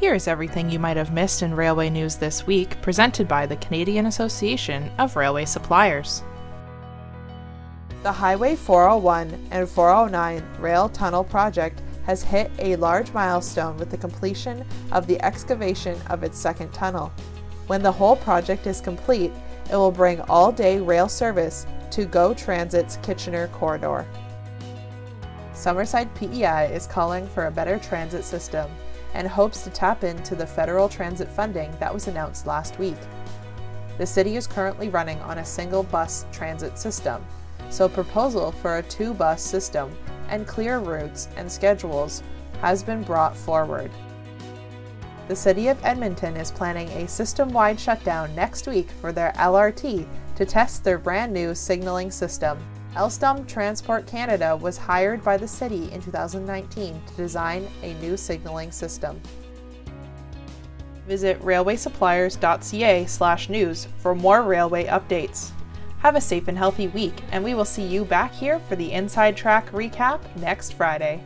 Here is everything you might have missed in railway news this week, presented by the Canadian Association of Railway Suppliers. The Highway 401 and 409 rail tunnel project has hit a large milestone with the completion of the excavation of its second tunnel. When the whole project is complete, it will bring all day rail service to GO Transit's Kitchener corridor. Summerside PEI is calling for a better transit system and hopes to tap into the federal transit funding that was announced last week. The city is currently running on a single bus transit system, so a proposal for a two bus system and clear routes and schedules has been brought forward. The City of Edmonton is planning a system wide shutdown next week for their LRT to test their brand new signaling system. Alstom Transport Canada was hired by the city in 2019 to design a new signaling system. Visit railwaysuppliers.ca/news for more railway updates. Have a safe and healthy week, and we will see you back here for the Inside Track recap next Friday.